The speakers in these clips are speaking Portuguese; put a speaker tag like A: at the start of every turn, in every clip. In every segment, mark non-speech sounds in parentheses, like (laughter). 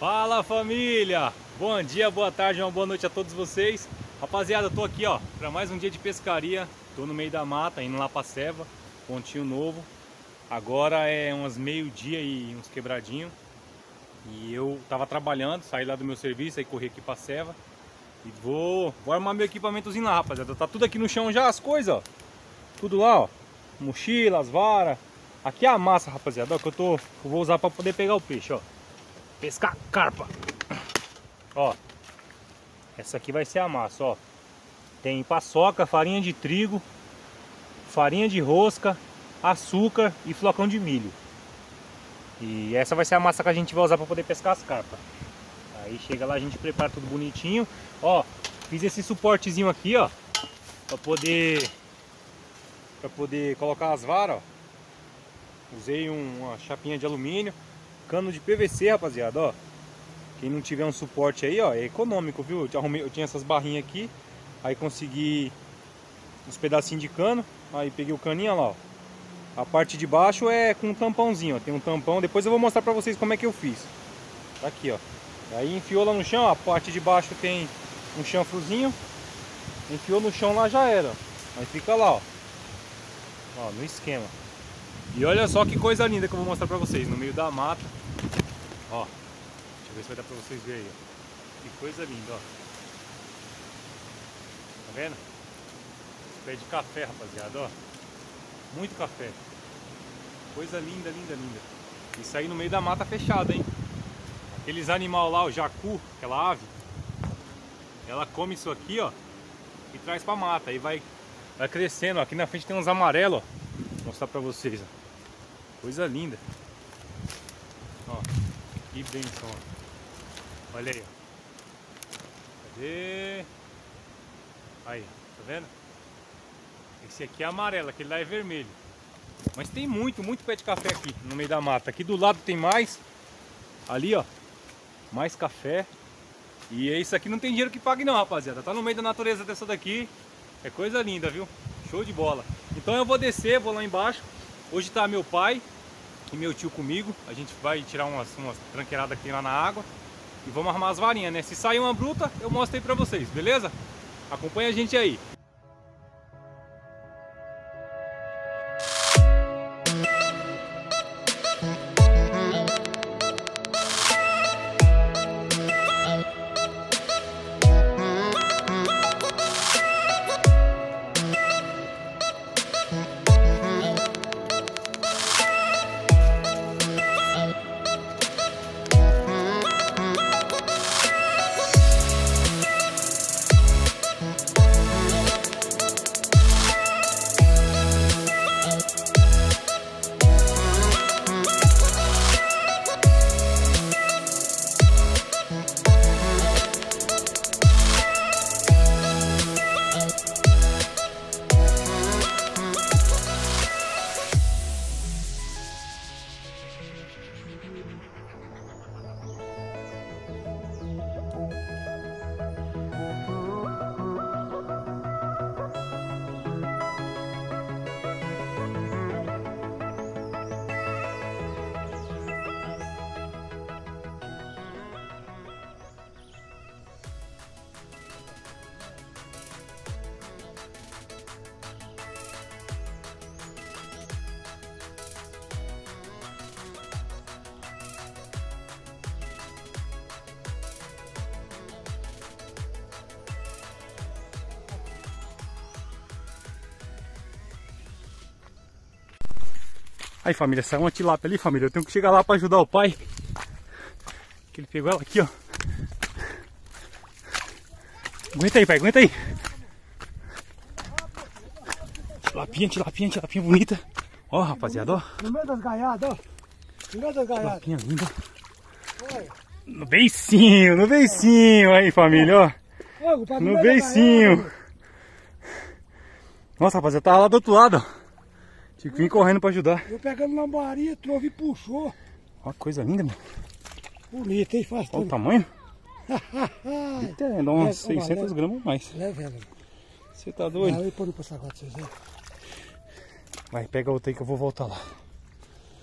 A: Fala família! Bom dia, boa tarde, uma boa noite a todos vocês. Rapaziada, eu tô aqui ó, para mais um dia de pescaria. Tô no meio da mata, indo lá pra Seva, pontinho novo. Agora é umas meio-dia e uns quebradinhos. E eu tava trabalhando, saí lá do meu serviço, aí corri aqui pra Seva. E vou, vou armar meu equipamentozinho lá, rapaziada. Tá tudo aqui no chão já, as coisas, ó. Tudo lá, ó. Mochila, as varas. Aqui é a massa, rapaziada, ó, que eu tô, eu vou usar pra poder pegar o peixe, ó. Pescar carpa. Ó. Essa aqui vai ser a massa, ó. Tem paçoca, farinha de trigo, farinha de rosca, açúcar e flocão de milho. E essa vai ser a massa que a gente vai usar para poder pescar as carpas. Aí chega lá, a gente prepara tudo bonitinho. Ó, fiz esse suportezinho aqui, ó, para poder para poder colocar as varas, ó. Usei um, uma chapinha de alumínio, cano de PVC, rapaziada, ó. Quem não tiver um suporte aí, ó, é econômico, viu? Eu, arrumei, eu tinha essas barrinhas aqui, aí consegui uns pedacinhos de cano, aí peguei o caninho, lá, ó. A parte de baixo é com um tampãozinho, ó. Tem um tampão, depois eu vou mostrar pra vocês como é que eu fiz. Tá aqui, ó. Aí enfiou lá no chão, ó. a parte de baixo tem um chanfrozinho. Enfiou no chão lá já era, ó. Aí fica lá, ó. Ó, no esquema. E olha só que coisa linda que eu vou mostrar pra vocês, no meio da mata. Ó, deixa eu ver se vai dar pra vocês verem aí. Que coisa linda, ó. Tá vendo? Pé de café, rapaziada, ó. Muito café. Coisa linda, linda, linda. Isso aí no meio da mata fechada, hein? Aqueles animais lá, o jacu, aquela ave, ela come isso aqui, ó, e traz pra mata. Aí vai, vai crescendo. Ó. Aqui na frente tem uns amarelos, ó. Vou mostrar pra vocês, ó. Coisa linda. Benção, ó. Olha aí. Cadê? Aí, tá vendo? Esse aqui é amarelo, aquele lá é vermelho. Mas tem muito, muito pé de café aqui no meio da mata. Aqui do lado tem mais. Ali, ó. Mais café. E isso aqui não tem dinheiro que pague não, rapaziada. Tá no meio da natureza dessa daqui. É coisa linda, viu? Show de bola. Então eu vou descer, vou lá embaixo. Hoje tá meu pai e meu tio comigo. A gente vai tirar umas, umas tranqueiradas aqui lá na água. E vamos armar as varinhas, né? Se sair uma bruta, eu mostro aí pra vocês, beleza? Acompanha a gente aí. Aí família, saiu uma tilápia ali família, eu tenho que chegar lá para ajudar o pai. Que ele pegou ela aqui, ó. Aguenta aí, pai, aguenta aí. Tilapinha, tilapinha, tilapinha bonita. Ó, rapaziada, ó.
B: No meio das gaiadas, ó. No meio das gaiadas.
A: Tilapinha linda. No beicinho, no beicinho aí, família, ó.
B: Tá
A: No beicinho. Nossa, rapaziada, tava lá do outro lado, ó. Tive que vir correndo pra ajudar.
B: Eu pegando lambaria, trouxe e puxou.
A: Olha que coisa linda, mano.
B: Bonito, hein? Faz
A: Olha o
B: tudo.
A: tamanho. (laughs) Eita, é, dá umas
B: É, ó,
A: 600
B: leva.
A: gramas a mais.
B: Leva ela.
A: Você tá doido?
B: Põe vocês.
A: Vai, pega outra aí que eu vou voltar lá.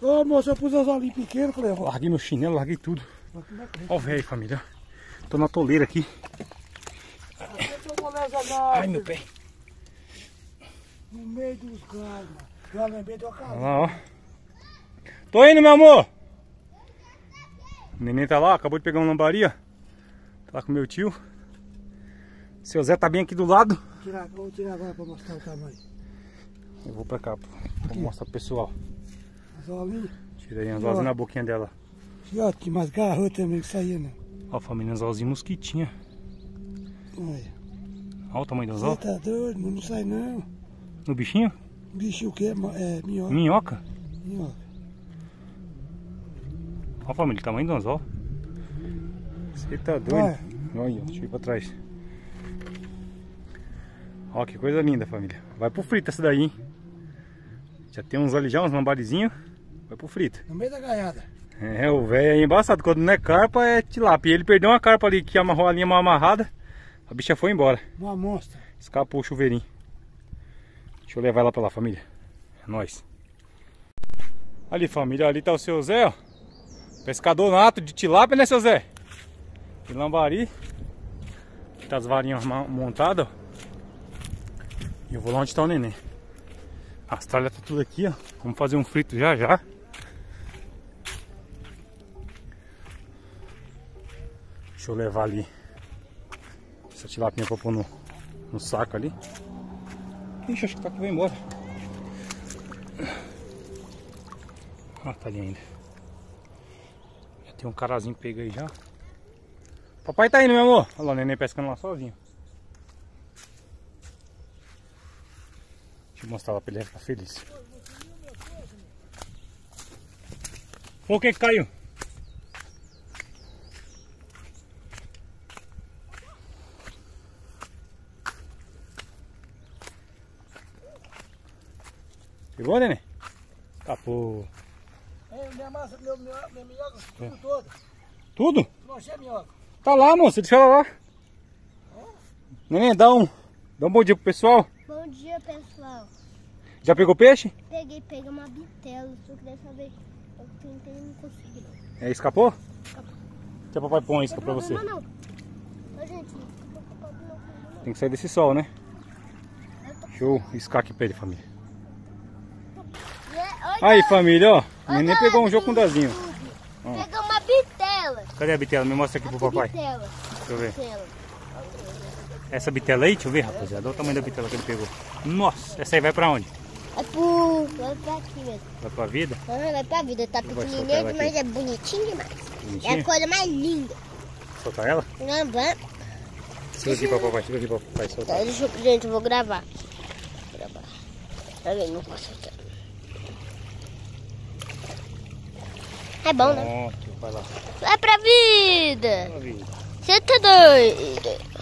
B: Ô moço, eu pus as olhinhas pequenas, falei, ó.
A: Larguei meu chinelo, larguei tudo.
B: É gente-
A: Ó o velho, família. Tô na toleira aqui.
B: Moleza
A: Ai, meu pé.
B: no meio dos galhos, Já lembrei de uma
A: Olha
B: casa.
A: lá, ó. Tô indo, meu amor. O neném tá lá, acabou de pegar um lambari, ó. Tá lá com meu tio. Seu Zé tá bem aqui do lado.
B: Vou tirar, vou tirar agora pra mostrar o tamanho.
A: Eu vou pra cá. Vou mostrar pro pessoal.
B: As
A: aí um anzolzinho na boquinha dela.
B: E ó, tinha mais garra também que saía, né?
A: Ó, família, anzolzinho mosquitinha.
B: Olha.
A: Ó o tamanho do
B: Você
A: anzol.
B: tá doido, não sai não.
A: No bichinho?
B: Bicho o quê? Mo- É, minhoca.
A: Minhoca.
B: minhoca.
A: Ó, família, o tamanho do anzol. Você tá doido?
B: Olha.
A: Olha, deixa eu ir pra trás. Ó, que coisa linda, família. Vai pro frito essa daí, hein? Já tem uns ali já, uns lambarizinhos. Vai pro frito.
B: No meio da gaiada.
A: É, o velho é embaçado. Quando não é carpa, é tilápia. E ele perdeu uma carpa ali que amarrou a linha mal amarrada. A bicha foi embora.
B: Uma monstra.
A: Escapou o chuveirinho. Deixa eu levar ela pra lá, família. É nóis. Ali, família, ali tá o seu Zé, ó. Pescador nato de tilápia, né, seu Zé? De lambari. Tá as varinhas montadas, ó. E eu vou lá onde tá o neném. As tralhas tá tudo aqui, ó. Vamos fazer um frito já já. Deixa eu levar ali essa tilapinha pra pôr no, no saco ali. Ixi, acho que tá que vai embora. Ah, tá ali ainda. Já tem um carazinho pega aí já. Papai tá indo, meu amor. Olha lá o neném pescando lá sozinho. Deixa eu mostrar lá pra ele ficar feliz. O que que caiu? Pegou, neném? Escapou.
B: É, minha massa, meu, minha, minha minhoca,
A: É.
B: tudo todo.
A: Tudo?
B: Não achei a minhoca.
A: Tá lá, moça. Deixa ela lá. Neném, dá um, dá um bom dia pro pessoal.
C: Bom dia, pessoal.
A: Já pegou peixe?
C: Peguei, peguei uma bitela, só que dessa vez eu tentei e não consegui não.
A: É, escapou? Deixa o papai pôr isca pra você.
C: Não, não. Gente, não não não.
A: Tem que sair desse sol, né?
C: Tô...
A: Deixa eu iscar aqui pra ele, família.
C: É,
A: Aí, família, ó. O
C: olha
A: neném pegou um jogo com o Dazinho.
C: Pegou uma bitela.
A: Cadê a bitela? Me mostra aqui pro papai.
C: Bitela.
A: Deixa eu ver.
C: Bitela.
A: Essa bitela aí, deixa eu ver, rapaziada. Olha o tamanho da bitela que ele pegou. Nossa, essa aí vai pra onde?
C: É pro... Vai pra aqui mesmo.
A: Vai pra vida?
C: Ah, vai pra vida. Tá pequenininha demais, é bonitinho demais. É
A: Bonitinha?
C: a coisa mais linda.
A: Soltar ela?
C: Não, vai.
A: Segura aqui pra papai, segura aqui pra papai soltar.
C: Tá, deixa eu... Gente, eu vou gravar. Vou gravar. Peraí, não posso soltar. É bom, né?
A: Pronto, vai lá.
C: Vai pra vida!
A: Pra vida.
C: Você tá doido?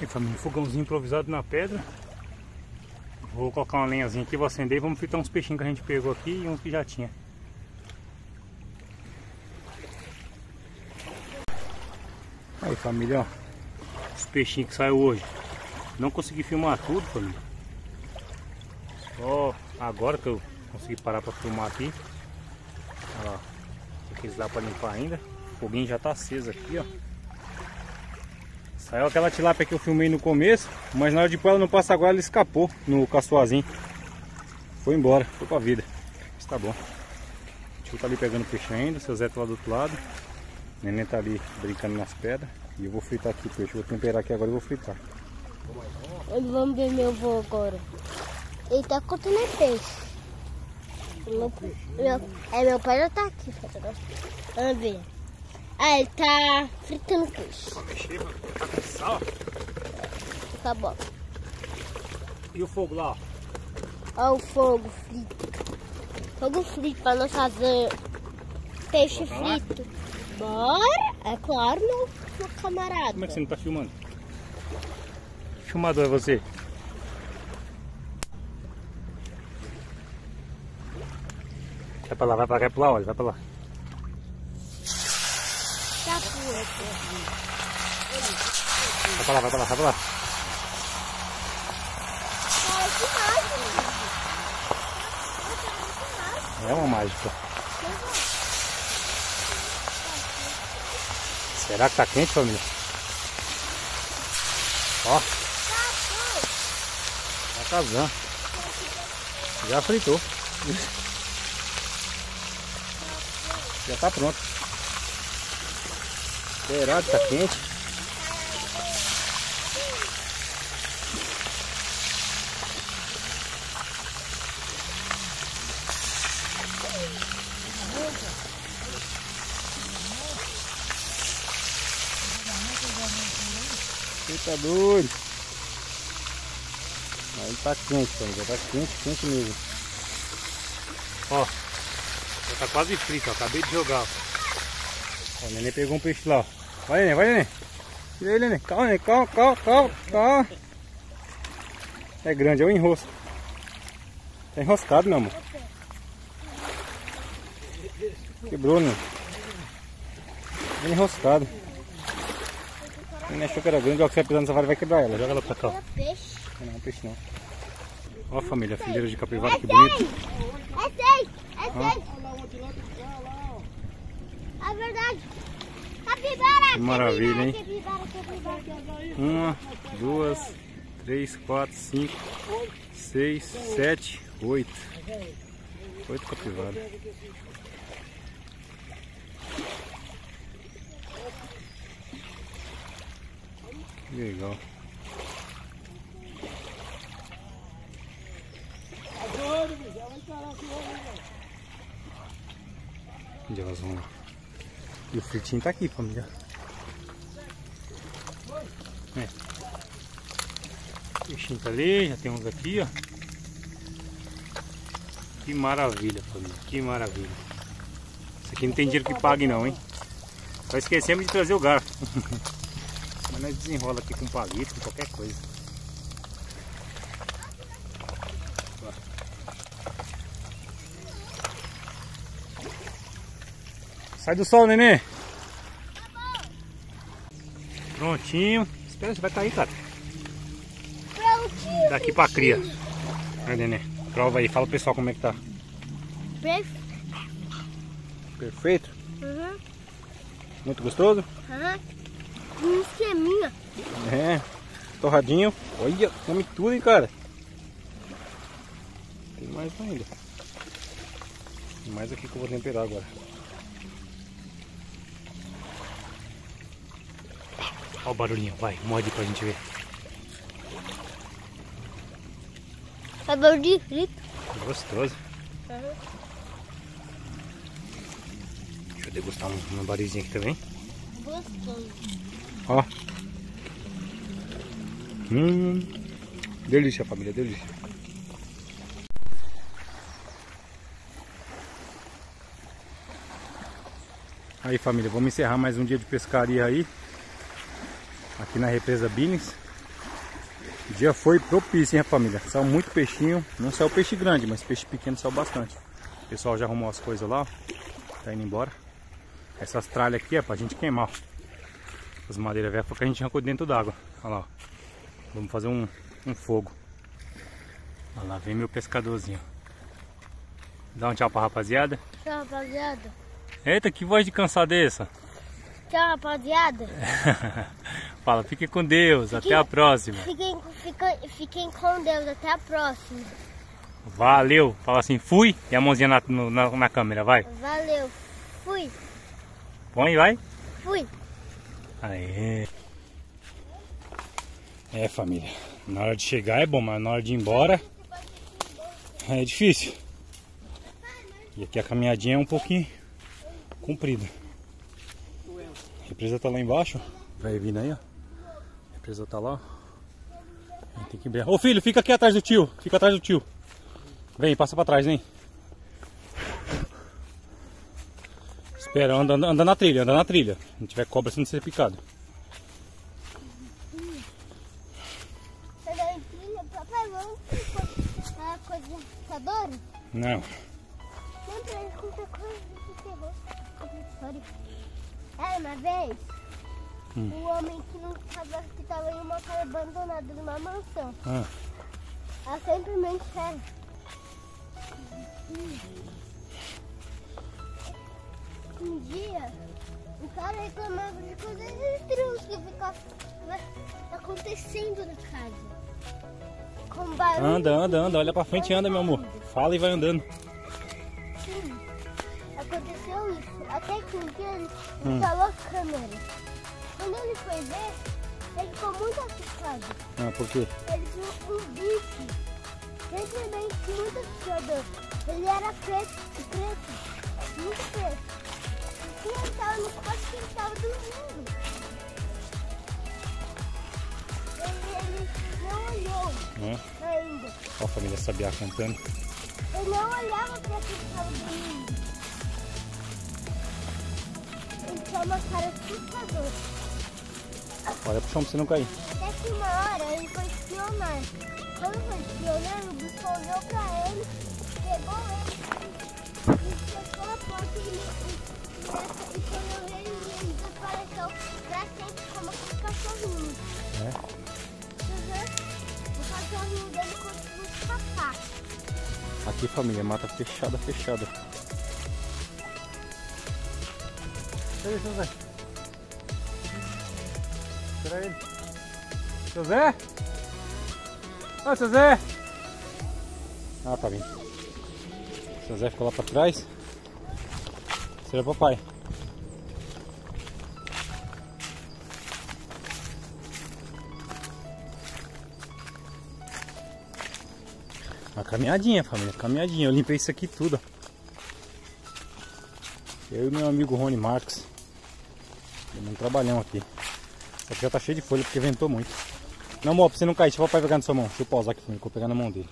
A: E família, fogãozinho improvisado na pedra. Vou colocar uma lenhazinha aqui, vou acender e vamos fritar uns peixinhos que a gente pegou aqui e uns que já tinha. Aí família, ó. Os peixinhos que saiu hoje. Não consegui filmar tudo, família. Só agora que eu consegui parar pra filmar aqui. Olha lá. Aqueles lá pra limpar ainda. O foguinho já tá aceso aqui, ó. Saiu aquela tilápia que eu filmei no começo, mas na hora de pôr ela no passaguá ela escapou no caçoazinho. Foi embora, foi pra vida. Mas tá bom. O tio tá ali pegando peixe ainda, o seu Zé tá lá do outro lado. O neném tá ali brincando nas pedras. E eu vou fritar aqui o peixe. Vou temperar aqui agora e vou fritar.
C: Vamos ver meu avô agora. Ele tá contando é peixe. Meu, meu, é, meu pai já tá aqui. Vamos ver. Ah, ele tá fritando peixe.
A: Tá com sal?
C: Acabou.
A: E o fogo lá, ó.
C: Olha o fogo frito. Fogo frito pra nós fazer peixe frito. Bora? É claro, meu, meu camarada.
A: Como é que você não tá filmando? Filmador é você? Vai pra lá, vai pra cá, vai pra lá, olha, vai pra lá. Vai pra lá, vai pra lá, vai pra lá. É uma mágica. Será que tá quente, família? Ó. Tá casando. Já fritou. Já tá pronto. Será que tá quente? Você tá doido? Aí tá quente, família. Tá quente, quente mesmo. Ó. Já tá quase frito, ó. Acabei de jogar. Ó, o neném pegou um peixe lá, ó. Vai, neném, vai, neném. Tira aí, neném. Calma, neném. Calma, calma, calma, calma. É grande, é o enrosco. Tá enroscado, meu amor. Quebrou, né? Tá enroscado. Ele achou que era grande, ó, que você vai pisar nessa vara vai quebrar ela. Joga ela pra cá. ó.
C: Peixe.
A: Não, não, peixe não. Ó família, fileira de capivara, que bonito.
C: É seis! É seis! É verdade! Capivara!
A: Que maravilha, hein?
C: Capivara, capivara, capivara.
A: Uma, duas, três, quatro, cinco, seis, sete, oito. Oito capivaras. Legal. Onde elas vão? E o fritinho tá aqui, família. É. Peixinho tá ali, já tem uns aqui, ó. Que maravilha, família, que maravilha. Isso aqui não tem dinheiro que pague não, hein? Só esquecemos de trazer o garfo. (laughs) Mas nós desenrola aqui com palito, com qualquer coisa. Sai do sol, neném. Prontinho. Espera, você vai cair, cara.
C: Prontinho!
A: Daqui pra cria. Vai, neném. Prova aí, fala pro pessoal como é que tá.
C: Perfeito!
A: Perfeito.
C: Uhum,
A: Muito gostoso?
C: uhum. Um esqueminha.
A: É. Torradinho. Olha, come tudo, hein, cara. Tem mais ainda. Tem mais aqui que eu vou temperar agora. Olha o barulhinho, vai, morde pra gente ver.
C: Sabor de frito.
A: Gostoso.
C: Uhum.
A: Deixa eu degustar um, uma barizinha aqui também.
C: Gostoso.
A: Ó. Hum. Delícia, família, delícia. Aí, família, vamos encerrar mais um dia de pescaria aí. Aqui na represa Billings. O dia foi propício, hein, família? Saiu muito peixinho. Não saiu peixe grande, mas peixe pequeno saiu bastante. O pessoal já arrumou as coisas lá, ó. Tá indo embora. Essas tralhas aqui é pra gente queimar, ó. As madeiras velhas foi que a gente arrancou dentro d'água. Olha lá. Vamos fazer um, um fogo. Olha lá, vem meu pescadorzinho. Dá um tchau pra rapaziada.
C: Tchau, rapaziada.
A: Eita, que voz de cansada é essa?
C: Tchau, rapaziada. (laughs)
A: Fala, fique com Deus. Até a próxima.
C: Fiquem, fiquem, fiquem com Deus. Até a próxima.
A: Valeu. Fala assim, fui. E a mãozinha na, na, na câmera, vai.
C: Valeu. Fui.
A: Põe, vai.
C: Fui.
A: Aê. É, família. Na hora de chegar é bom, mas na hora de ir embora é difícil. E aqui a caminhadinha é um pouquinho comprida. A represa tá lá embaixo. Vai vindo aí, ó. A represa tá lá. Tem que brincar. Ô filho, fica aqui atrás do tio. Fica atrás do tio. Vem, passa pra trás, vem. Espera, anda, anda, na trilha, anda na trilha. Se não tiver cobra, você não ser picado.
C: Papai, vamos a coisa?
A: Não.
C: Não, pra ele contar coisa que ferrou. É, uma vez,
A: Hum.
C: o homem que não que tava em uma casa abandonada numa mansão.
A: Ah,
C: Ela simplesmente é. Um dia, o cara reclamava de coisas estranhas que ficavam acontecendo na casa. Com barulho.
A: anda, anda, anda. Olha pra frente e anda, meu amor. Fala e vai andando.
C: Sim, aconteceu isso. Até que um dia ele
A: Hum.
C: instalou a câmera. Quando ele foi ver, ele ficou muito assustado.
A: Ah, por quê?
C: Ele viu um bicho, simplesmente muito assustador. Ele era preto, preto, muito preto. Ele estava no quarto que ele estava dormindo. Ele, ele não olhou
A: Ah,
C: ainda.
A: ó a família Sabiá cantando.
C: Ele não olhava para quem estava dormindo. Ele tinha uma cara assustadora.
A: Olha pro chão pra você não cair.
C: Até que uma hora ele foi espionar. Quando foi espionar, o bicho olhou pra ele, pegou ele e fechou a porta e, e, e quando ele, ele desapareceu pra sempre como cachorrinho.
A: É?
C: Uhum. O cachorrinho dele conseguiu escapar.
A: Aqui, família, mata fechada, fechada. Peraí, ele. Seu Zé? Ô, seu Zé! Ah, tá vindo. Zé ficou lá pra trás. Seja papai. Uma caminhadinha, família, caminhadinha. Eu limpei isso aqui tudo. Eu e meu amigo Rony Marques. Demos um trabalhão aqui. Só que já tá cheio de folha porque ventou muito. Não, amor, pra você não cair, deixa o papai pegar na sua mão. Deixa eu pausar aqui, eu vou pegar na mão dele.